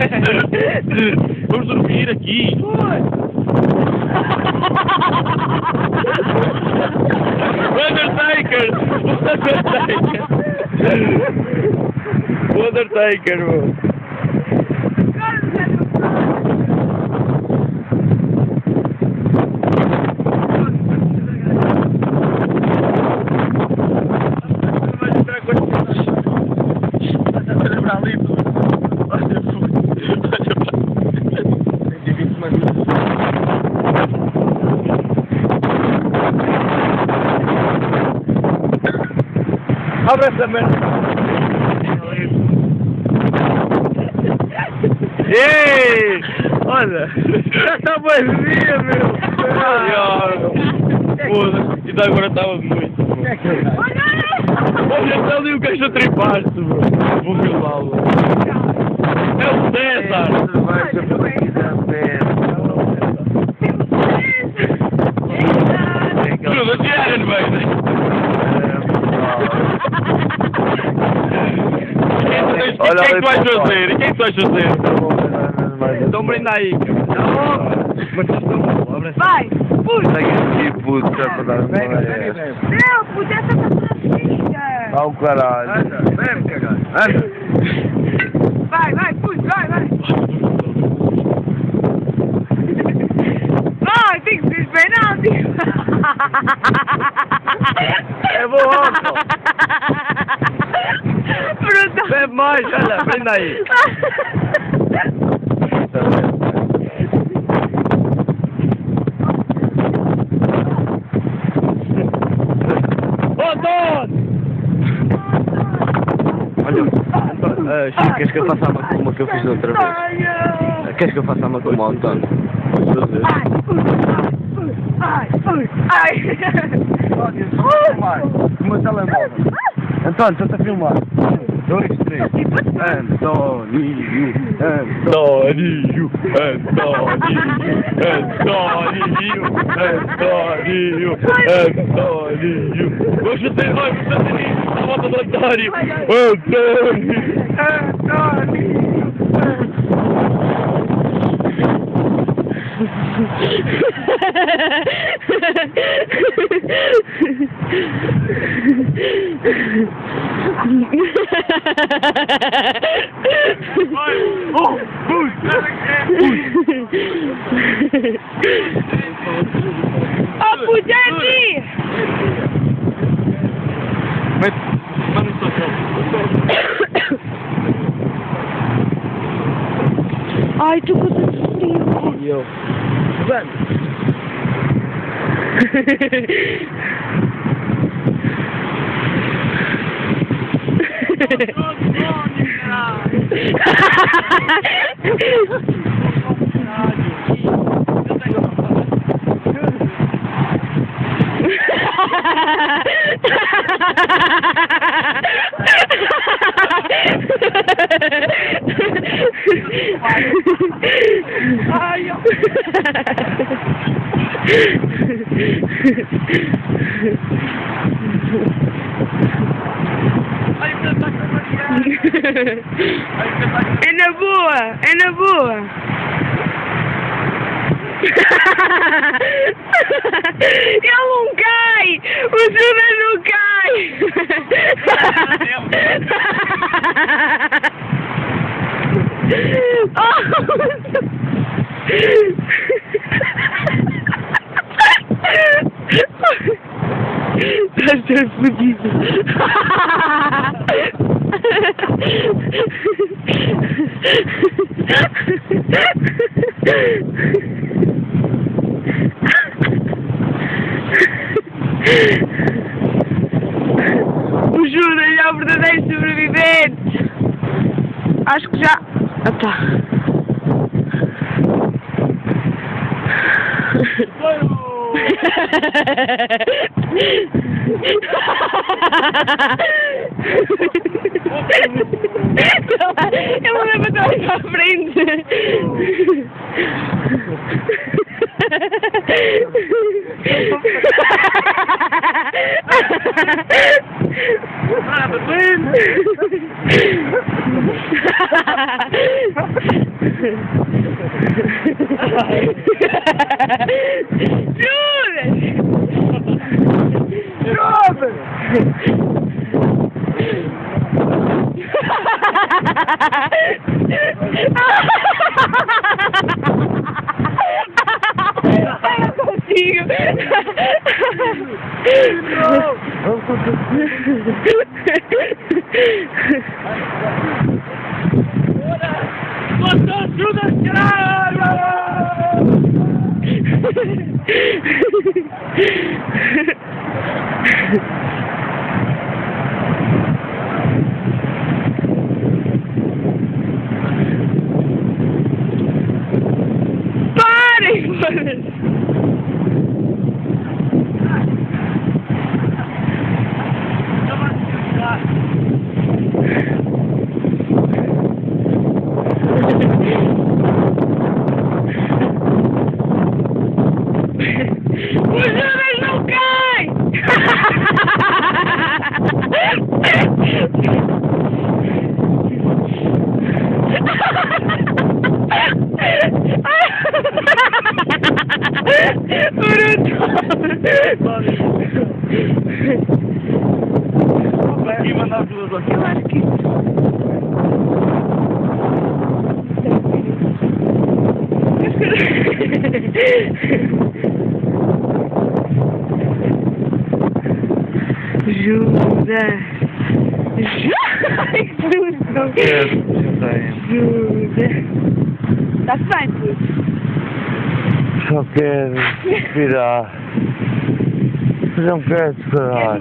Vamos dormir aqui. O Undertaker! O Undertaker! O Undertaker, meu. Olha para ali, pô. Olha, pô. Olha pra- Tem 20 minutos. Abre essa merda. Ei! Olha, já está vazia, meu. Foda-se, ainda agora estava muito. É é? Olha, está ali o gajo a tripar-se, bro. Vou filmá-lo. É o César! O que é que tu vais fazer? O que é que tu vais fazer? Então brinda aí. Vai, puxa. Que puto, já para dar uma Não, puxa essa passarinha. Ah, o caralho. Vem. Vai, vai, puxa, vai, vai. Vai, tem que ser penalti. É bom, ó. Mais, olha, prenda aí. Ô, Don! Olha, uh, Chico, queres que eu faça uma como que eu fiz outra vez? Ai, Queres que eu faça uma como ao António? ai, ai, ai. O meu telemóvel. António, estou-te a filmar. Deutsch dreht. And Donnie, you, and Donnie, you, and Donnie, you, and Donnie, you, and Donnie, you, and Donnie, you. Where's your thing? I'm sending you. I want them like Donnie. And and Donnie. Ha ha. Oh, Pudetti! Mas, mas não estou Ai, tu com tanto frio. E eu. Vamos. Ai, É na boa, é na boa. Ele não cai! O Júnior não cai! Estás tão fodido. O Júnior é o verdadeiro sobrevivente. Acho que já. Ah, tá. Eu vou levantar ali para a frente. Judas! Eu não consigo. Vamos Bota Ha ha ha. Aqui mandar filosofia. Eu acho que. Judas. Judas. Só quero respirar. Não quero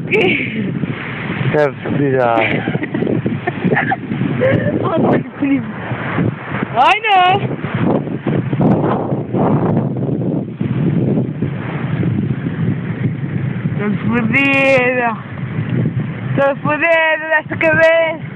quê? Quero respirar. Oh, que frio. Ai, não. Estou fodida. Estou fodida desta cabeça.